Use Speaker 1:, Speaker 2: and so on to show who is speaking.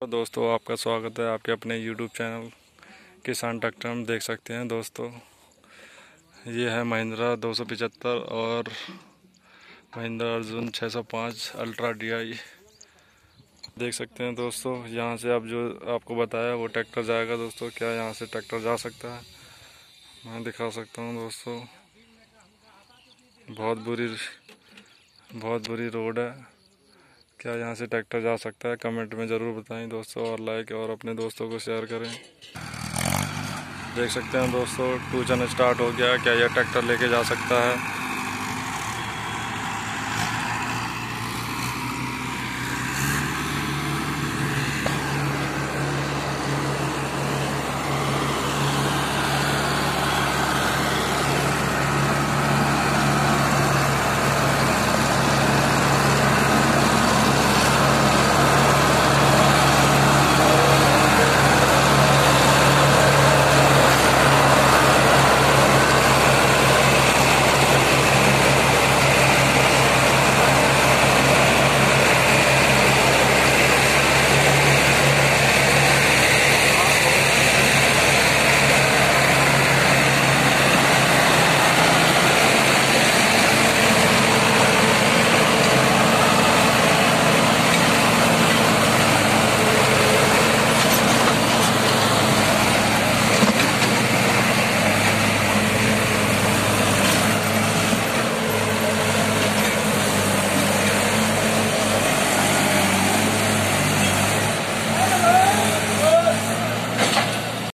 Speaker 1: तो दोस्तों, आपका स्वागत है आपके अपने YouTube चैनल किसान ट्रैक्टर हम देख सकते हैं दोस्तों, ये है महिंद्रा दो सौ पचहत्तर और महिंद्रा अर्जुन 605 अल्ट्रा डीआई देख सकते हैं दोस्तों, यहाँ से आप जो आपको बताया वो ट्रैक्टर जाएगा दोस्तों, क्या यहाँ से ट्रैक्टर जा सकता है। मैं दिखा सकता हूँ दोस्तों, बहुत बुरी बहुत बुरी रोड है। क्या यहाँ से ट्रैक्टर जा सकता है? कमेंट में ज़रूर बताएँ दोस्तों और लाइक और अपने दोस्तों को शेयर करें। देख सकते हैं दोस्तों टू चन स्टार्ट हो गया। क्या यह ट्रैक्टर लेके जा सकता है?